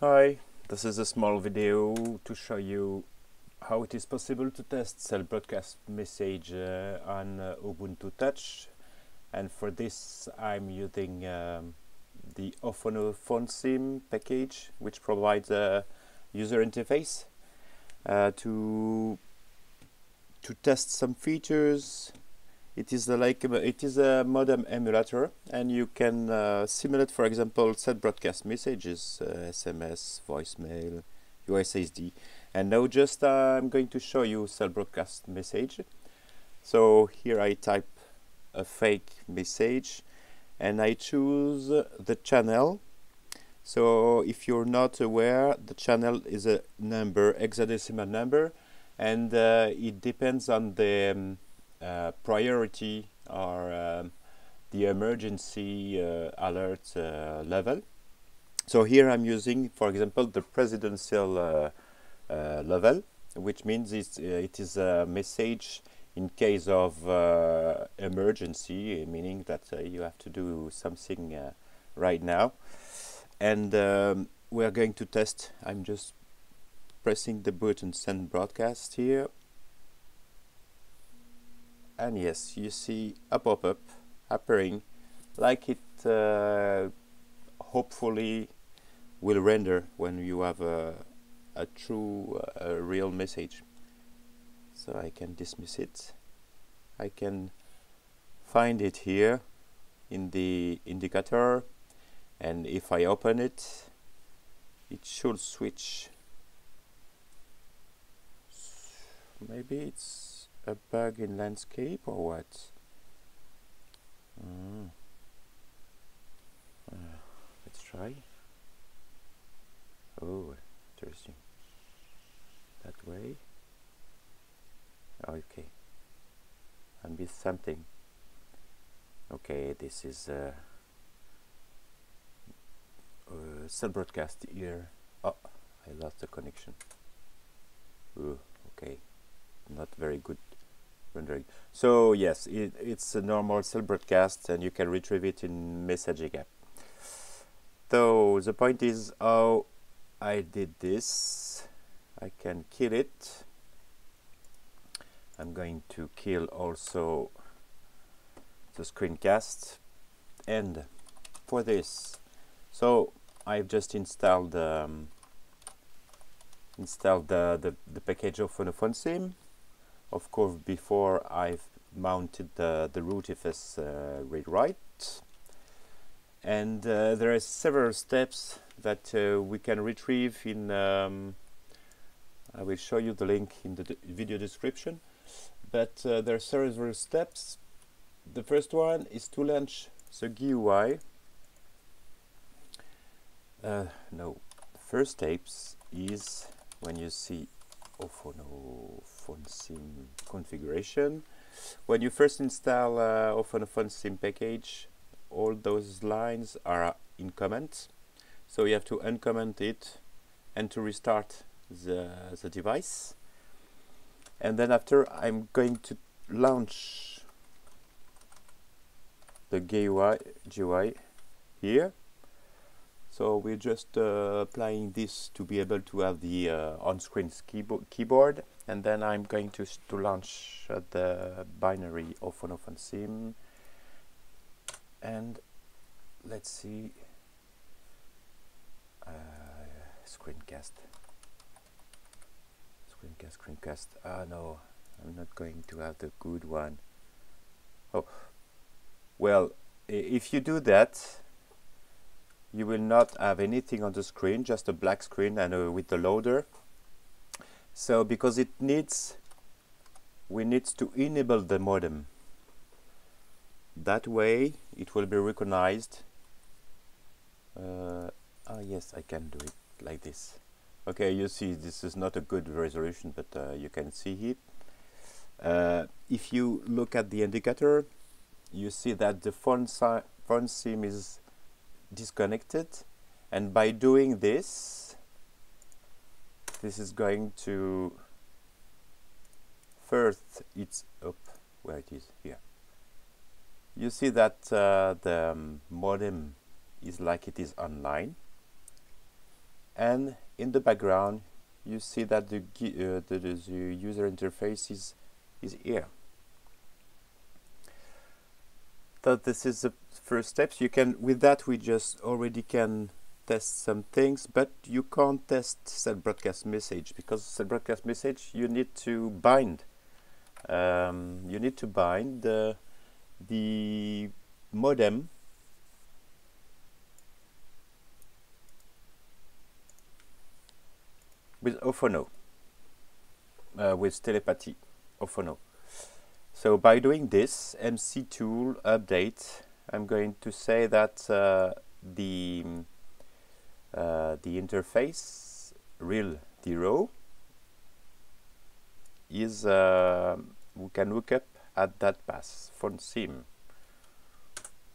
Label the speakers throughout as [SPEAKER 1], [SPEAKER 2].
[SPEAKER 1] Hi, this is a small video to show you how it is possible to test cell broadcast message uh, on uh, Ubuntu Touch. And for this I'm using um, the oFono Phone Sim package which provides a user interface uh, to to test some features it is like it is a modem emulator and you can uh, simulate for example cell broadcast messages uh, SMS voicemail USSD and now just uh, I'm going to show you cell broadcast message. So here I type a fake message and I choose the channel. So if you're not aware the channel is a number hexadecimal number and uh, it depends on the um, uh, priority or um, the emergency uh, alert uh, level. So here I'm using, for example, the presidential uh, uh, level, which means it's, it is a message in case of emergency, meaning that you have to do something right now. And um, we're going to test, I'm just pressing the button send broadcast here and yes you see a pop-up appearing like it uh, hopefully will render when you have a, a true a real message. So I can dismiss it. I can find it here in the indicator. And if I open it it should switch. Maybe it's a bug in landscape or what? Mm. Uh, let's try. Oh, interesting. That way. Okay. I missed something. Okay, this is uh, uh, cell broadcast here. Oh, I lost the connection. Ooh, okay, not very good rendering. So yes, it, it's a normal cell broadcast and you can retrieve it in messaging app. So the point is how I did this. I can kill it. I'm going to kill also the screencast and for this so I've just installed um, installed the, the, the package of oFono Phone Sim of course before I've mounted the, the rootfs uh, read write and uh, there are several steps that uh, we can retrieve in um, I will show you the link in the video description. But uh, there are several steps. The first one is to launch the GUI uh, no first steps is when you see oFono Phone Sim configuration. When you first install uh, oFono Phone Sim package, all those lines are in comment. So you have to uncomment it and to restart the, the device. And then after I'm going to launch the GUI, GUI here so we're just uh, applying this to be able to have the uh, on-screen keyboard. And then I'm going to, to launch uh, the binary of an open sim. And let's see. Uh, screencast. Screencast screencast. Ah no. I'm not going to have the good one. Oh. Well if you do that you will not have anything on the screen just a black screen and uh, with the loader. So because it needs we need to enable the modem. That way it will be recognized. Uh, ah yes I can do it like this. Okay you see this is not a good resolution but uh, you can see it uh, if you look at the indicator you see that the phone, phone sim is disconnected. And by doing this this is going to first it's up where it is here. You see that uh, the um, modem is like it is online. And in the background you see that the, uh, the, the user interface is, is here so this is the first steps. You can with that we just already can test some things but you can't test cell broadcast message because cell broadcast message you need to bind. Um, you need to bind the, the modem. With oFono, uh, with telepathy, oFono. So by doing this MC tool update, I'm going to say that uh, the uh, the interface real zero is uh, we can look up at that pass phone sim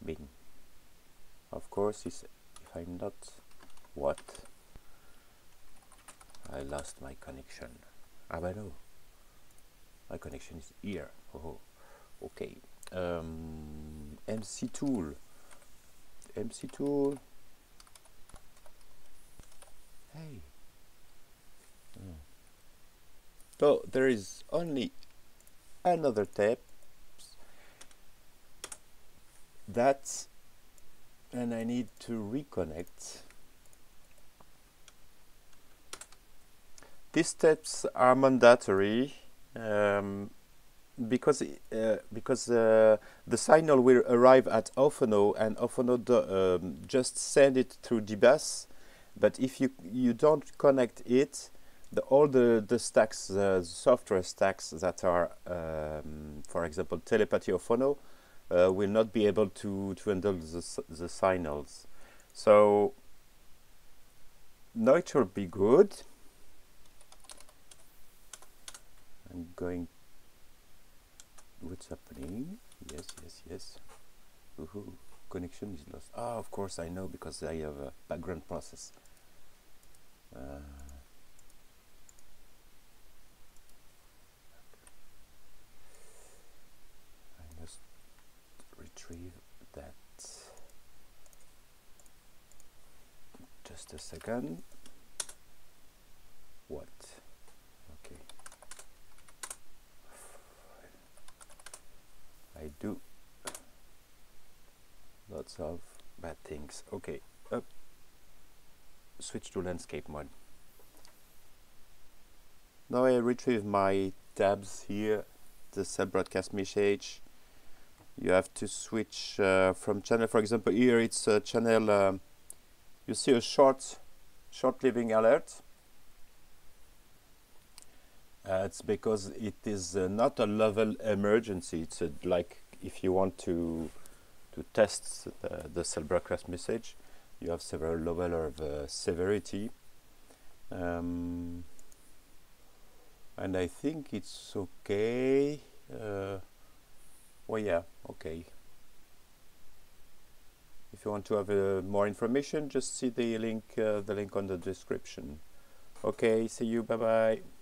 [SPEAKER 1] Bing. Of course, is if I'm not what I lost my connection. Ah, but no, my connection is here. Oh, okay. Um, MC tool. MC tool. Hey. Mm. So there is only another tab. That and I need to reconnect. These steps are mandatory um, because uh, because uh, the signal will arrive at oFono and oFono um, just send it through DBus. But if you you don't connect it, the, all the the stacks, uh, the software stacks that are, um, for example, telepathy oFono, uh, will not be able to to handle the the signals. So now it should be good. I'm going what's happening? Yes yes yes. Connection is lost. Ah of course I know because I have a background process. Uh, I must retrieve that. Just a second what I do lots of bad things. Okay up switch to landscape mode. Now I retrieve my tabs here the cell broadcast message. You have to switch uh, from channel for example here it's a channel um, you see a short short living alert. Uh, it's because it is uh, not a level emergency. It's a, like if you want to to test uh, the cell broadcast message, you have several level of uh, severity. Um, and I think it's okay. Uh, well, yeah, okay. If you want to have uh, more information, just see the link, the link on the description. Okay, see you, bye bye.